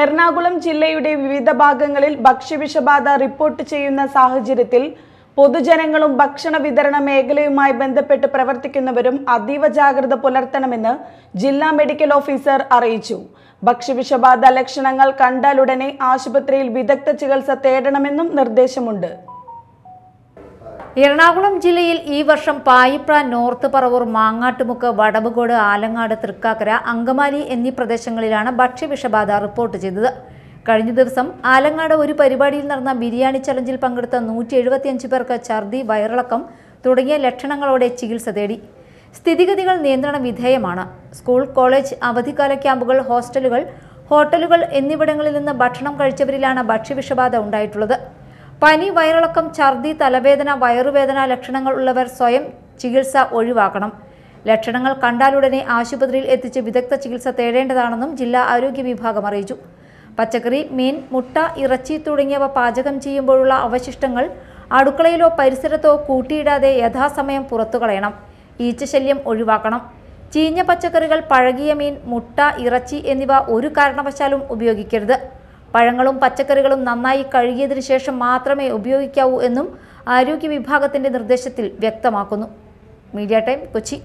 എറണാകുളം ജില്ലയുടെ വിവിധ ഭാഗങ്ങളിൽ ഭക്ഷ്യവിഷബാധ റിപ്പോർട്ട് ചെയ്യുന്ന സാഹചര്യത്തിൽ പൊതുജനങ്ങളും ഭക്ഷണ വിതരണ മേഖലയുമായി ബന്ധപ്പെട്ട് പ്രവർത്തിക്കുന്നവരും അതീവ ജാഗ്രത പുലർത്തണമെന്ന് ജില്ലാ മെഡിക്കൽ ഓഫീസർ അറിയിച്ചു. ഭക്ഷ്യവിഷബാധ ലക്ഷണങ്ങൾ കണ്ടാലുടനെ ആശുപത്രിയിൽ വിദഗ്ധ ചികിത്സ തേടണമെന്നും നിർദ്ദേശമുണ്ട്. എറണാകുളം ജില്ലയിൽ ഈ വർഷം പായിപ്ര നോർത്ത് പറവൂർ മാങ്ങാട്ടുമുക്ക് വടവുകോട് ആലങ്ങാട് തൃക്കാക്കര അങ്കമാലി എന്നീ പ്രദേശങ്ങളിലാണ് ഭക്ഷ്യവിഷബാധ റിപ്പോർട്ട് ചെയ്തത്. കഴിഞ്ഞ ദിവസം ആലങ്ങാട് ഒരു പരിപാടിയിൽ നടന്ന ബിരിയാണി ചലഞ്ചിൽ പങ്കെടുത്ത നൂറ്റി എഴുപത്തിയഞ്ച് പേർക്ക് ഛർദി വയറിളക്കം തുടങ്ങിയ ലക്ഷണങ്ങളോടെ ചികിത്സ തേടി. സ്ഥിതിഗതികൾ നിയന്ത്രണ വിധേയമാണ്. സ്കൂൾ കോളേജ് അവധിക്കാല ക്യാമ്പുകൾ ഹോസ്റ്റലുകൾ ഹോട്ടലുകൾ എന്നിവിടങ്ങളിൽ നിന്ന് ഭക്ഷണം കഴിച്ചവരിലാണ് ഭക്ഷ്യവിഷബാധ ഉണ്ടായിട്ടുള്ളത്. പനി വയറിളക്കം ഛർദി തലവേദന വയറുവേദന ലക്ഷണങ്ങൾ ഉള്ളവർ സ്വയം ചികിത്സ ഒഴിവാക്കണം. ലക്ഷണങ്ങൾ കണ്ടാലുടനെ ആശുപത്രിയിൽ എത്തിച്ച് വിദഗ്ധ ചികിത്സ തേടേണ്ടതാണെന്നും ജില്ലാ ആരോഗ്യ വിഭാഗം അറിയിച്ചു. പച്ചക്കറി മീൻ മുട്ട ഇറച്ചി തുടങ്ങിയവ പാചകം ചെയ്യുമ്പോഴുള്ള അവശിഷ്ടങ്ങൾ അടുക്കളയിലോ പരിസരത്തോ കൂട്ടിയിടാതെ യഥാസമയം പുറത്തു കളയണം. ഈച്ചശല്യം ഒഴിവാക്കണം. ചീഞ്ഞ പച്ചക്കറികൾ പഴകിയ മീൻ മുട്ട ഇറച്ചി എന്നിവ ഒരു കാരണവശാലും ഉപയോഗിക്കരുത്. പഴങ്ങളും പച്ചക്കറികളും നന്നായി കഴുകിയതിനു ശേഷം മാത്രമേ ഉപയോഗിക്കാവൂ എന്നും ആരോഗ്യ വിഭാഗത്തിന്റെ നിർദ്ദേശത്തിൽ വ്യക്തമാക്കുന്നു. Media time Kochi.